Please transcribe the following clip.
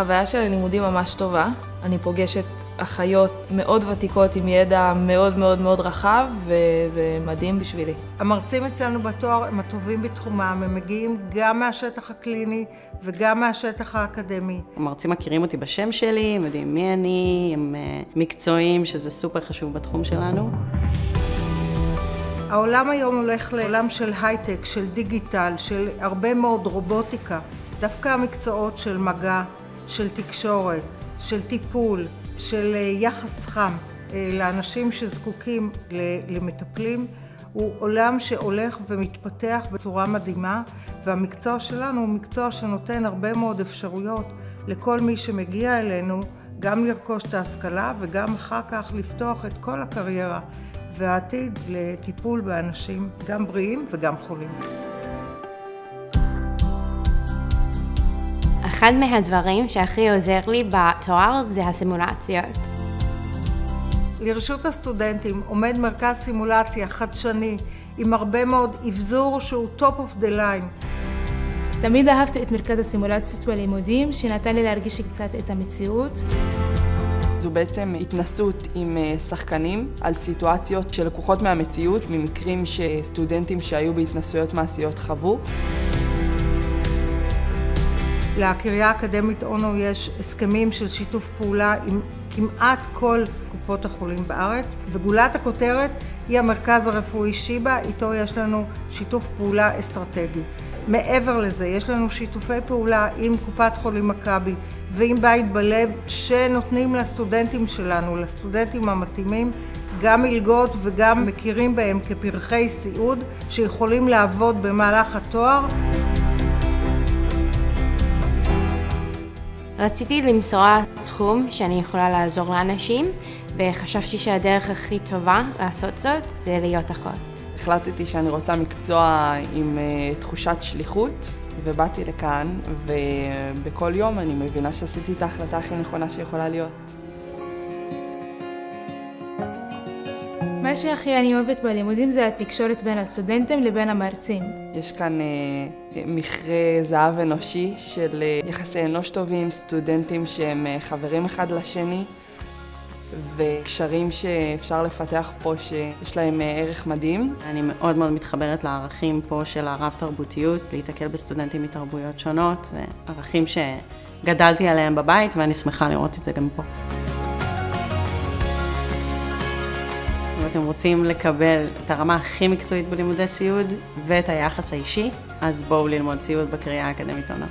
החוויה של הלימודים ממש טובה. אני פוגשת אחיות מאוד ותיקות עם ידע מאוד מאוד מאוד רחב, וזה מדהים בשבילי. המרצים אצלנו בתואר הם הטובים בתחומם, הם מגיעים גם מהשטח הקליני וגם מהשטח האקדמי. המרצים מכירים אותי בשם שלי, הם יודעים מי אני, הם אה, מקצועיים, שזה סופר חשוב בתחום שלנו. העולם היום הולך לעולם של הייטק, של דיגיטל, של הרבה מאוד רובוטיקה. דווקא המקצועות של מגע, של תקשורת, של טיפול, של אה, יחס חם אה, לאנשים שזקוקים למטפלים, הוא עולם שהולך ומתפתח בצורה מדהימה, והמקצוע שלנו הוא מקצוע שנותן הרבה מאוד אפשרויות לכל מי שמגיע אלינו, גם לרכוש את ההשכלה וגם אחר כך לפתוח את כל הקריירה והעתיד לטיפול באנשים גם בריאים וגם חולים. אחד מהדברים שהכי עוזר לי בתואר זה הסימולציות. לרשות הסטודנטים עומד מרכז סימולציה חדשני עם הרבה מאוד אבזור שהוא top of the line. תמיד אהבתי את מרכז הסימולציות בלימודים, שנתן לי להרגיש קצת את המציאות. זו בעצם התנסות עם אה, שחקנים על סיטואציות שלקוחות מהמציאות, ממקרים שסטודנטים שהיו בהתנסויות מעשיות חוו. לקריה האקדמית אונו יש הסכמים של שיתוף פעולה עם כמעט כל קופות החולים בארץ, וגולת הכותרת היא המרכז הרפואי שיבא, איתו יש לנו שיתוף פעולה אסטרטגי. מעבר לזה, יש לנו שיתופי פעולה עם קופת חולים מכבי ועם בית בלב, שנותנים לסטודנטים שלנו, לסטודנטים המתאימים, גם מלגות וגם מכירים בהם כפרחי סיעוד שיכולים לעבוד במהלך התואר. רציתי למצוא תחום שאני יכולה לעזור לאנשים, וחשבתי שהדרך הכי טובה לעשות זאת זה להיות אחות. החלטתי שאני רוצה מקצוע עם uh, תחושת שליחות, ובאתי לכאן, ובכל יום אני מבינה שעשיתי את ההחלטה הכי נכונה שיכולה להיות. מה שהכי אני אוהבת בלימודים זה התקשורת בין הסטודנטים לבין המרצים. יש כאן אה, מכרה זהב אנושי של אה, יחסי אנוש טובים, סטודנטים שהם אה, חברים אחד לשני, וקשרים שאפשר לפתח פה שיש להם אה, ערך מדהים. אני מאוד מאוד מתחברת לערכים פה של הרב-תרבותיות, להיתקל בסטודנטים מתרבויות שונות, זה ערכים שגדלתי עליהם בבית ואני שמחה לראות את זה גם פה. אתם רוצים לקבל את הרמה הכי מקצועית בלימודי סיעוד ואת היחס האישי, אז בואו ללמוד סיעוד בקריאה האקדמית עונה.